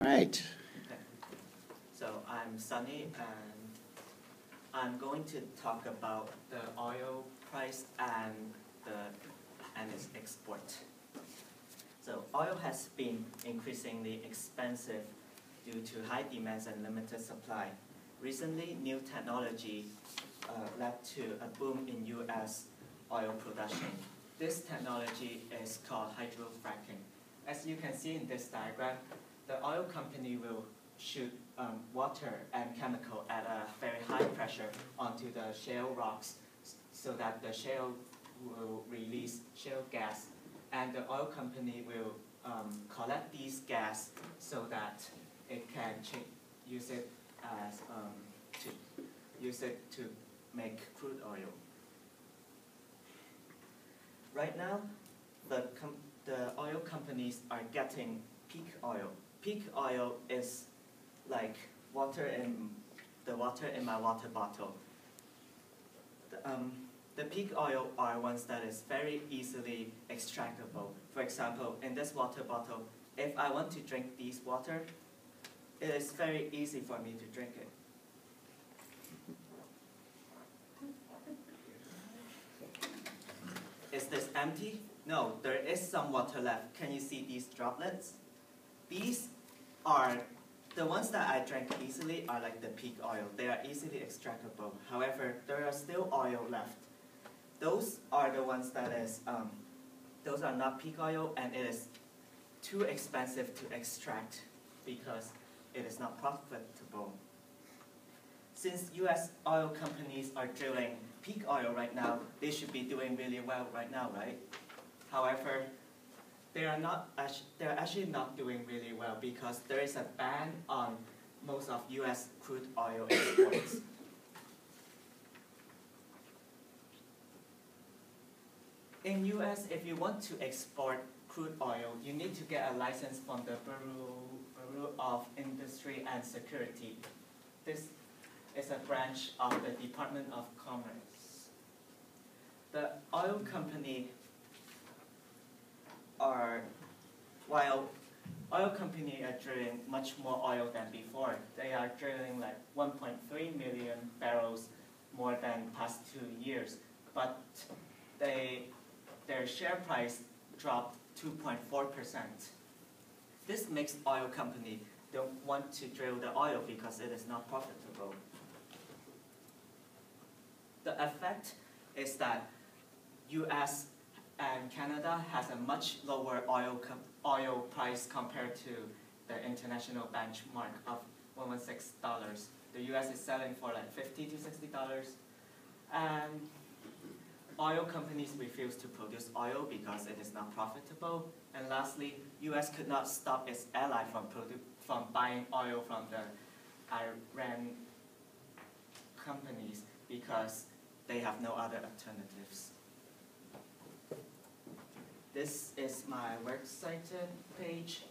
right. So I'm Sunny and I'm going to talk about the oil price and the and its export. So oil has been increasingly expensive due to high demands and limited supply. Recently, new technology uh, led to a boom in U.S. oil production. This technology is called hydrofracking. As you can see in this diagram, the oil company will shoot um, water and chemical at a very high pressure onto the shale rocks so that the shale will release shale gas and the oil company will um, collect these gas so that it can use it as um, to use it to make crude oil. Right now, the the oil companies are getting peak oil. Peak oil is like water in the water in my water bottle. The, um, the peak oil are ones that is very easily extractable. For example, in this water bottle, if I want to drink this water, it is very easy for me to drink it. Is this empty? No, there is some water left. Can you see these droplets? These are, the ones that I drank easily are like the peak oil. They are easily extractable. However, there are still oil left. Those are the ones that is, um, those are not peak oil and it is too expensive to extract because it is not profitable. Since US oil companies are drilling peak oil right now, they should be doing really well right now, right? However, they are not they're actually not doing really well because there is a ban on most of U.S. crude oil exports. In U.S., if you want to export crude oil, you need to get a license from the Bureau, Bureau of Industry and Security. This is a branch of the Department of Commerce. The oil company are, while oil companies are drilling much more oil than before, they are drilling like 1.3 million barrels more than past two years, but they, their share price dropped 2.4%. This makes oil company don't want to drill the oil because it is not profitable. The effect is that U.S and Canada has a much lower oil, oil price compared to the international benchmark of $116. The US is selling for like 50 to $60. And oil companies refuse to produce oil because it is not profitable. And lastly, US could not stop its ally from, from buying oil from the Iran companies because they have no other alternatives. This is my works cited page.